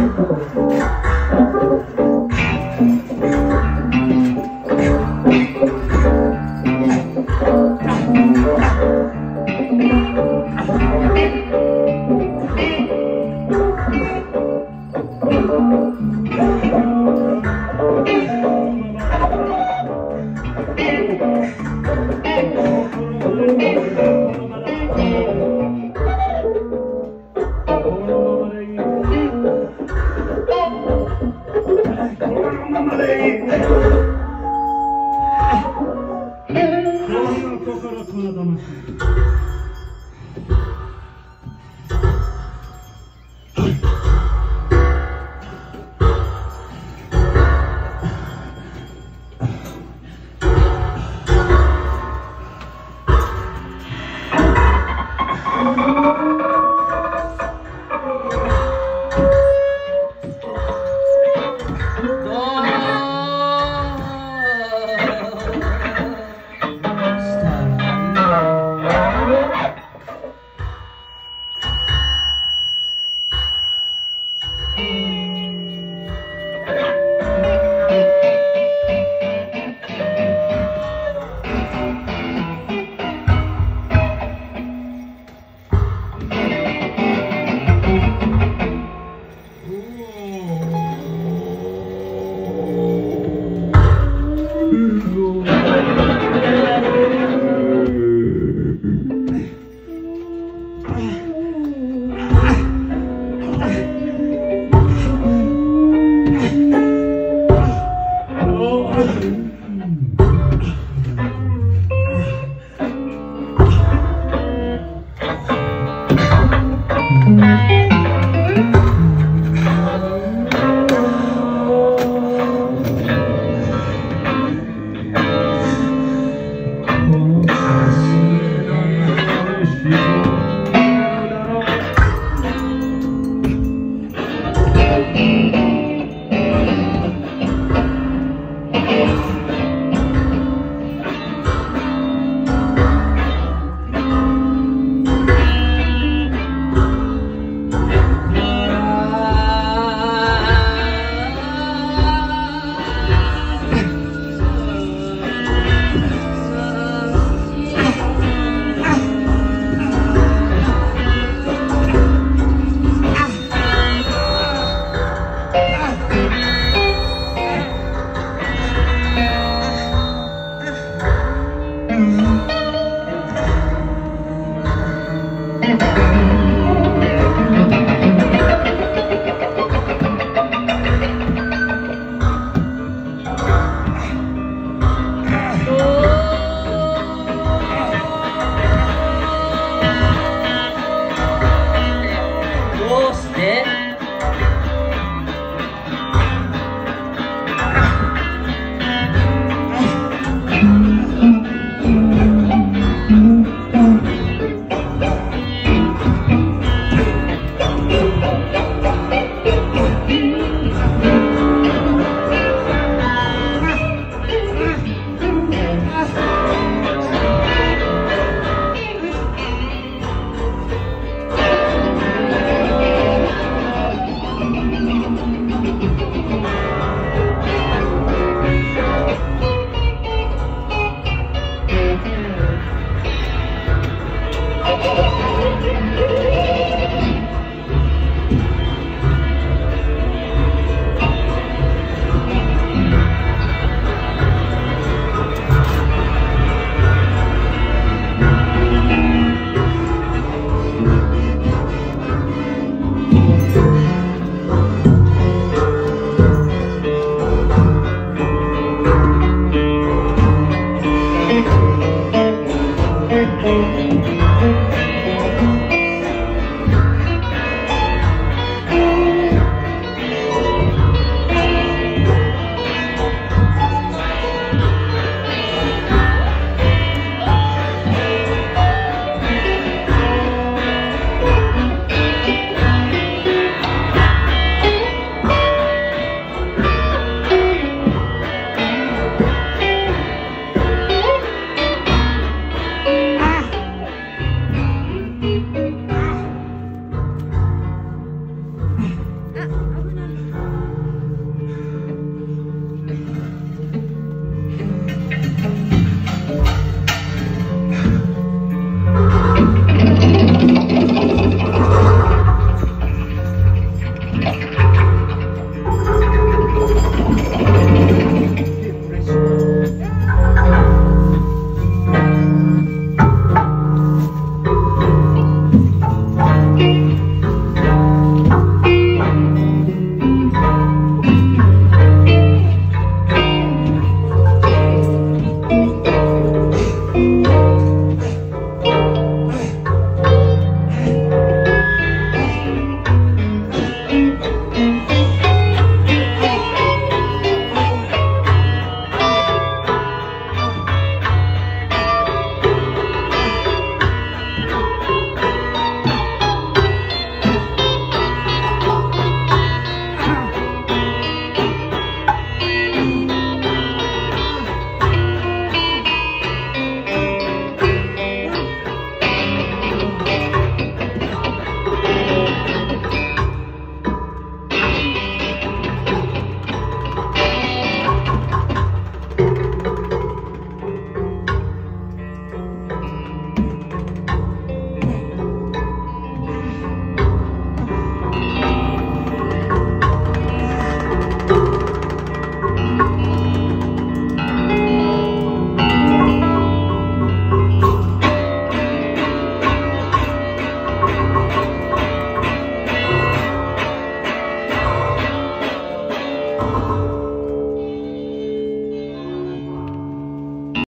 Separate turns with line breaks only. どうした